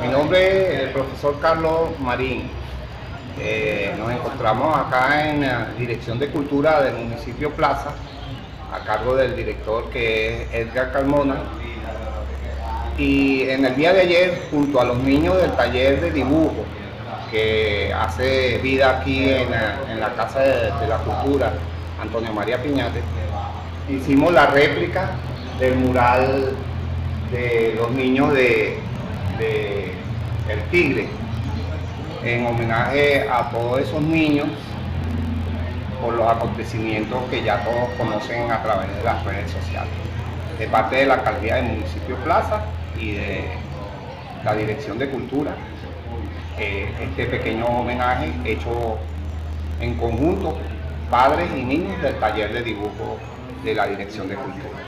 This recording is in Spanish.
Mi nombre es el profesor Carlos Marín. Eh, nos encontramos acá en la Dirección de Cultura del municipio Plaza, a cargo del director que es Edgar Carmona. Y en el día de ayer, junto a los niños del taller de dibujo que hace vida aquí en la, Casa de, de la Cultura, Antonio María Piñate, hicimos la réplica del mural de los niños de, de El Tigre, en homenaje a todos esos niños por los acontecimientos que ya todos conocen a través de las redes sociales. De parte de la alcaldía del municipio Plaza y de la Dirección de Cultura, eh, este pequeño homenaje hecho en conjunto padres y niños del taller de dibujo de la Dirección de Cultura.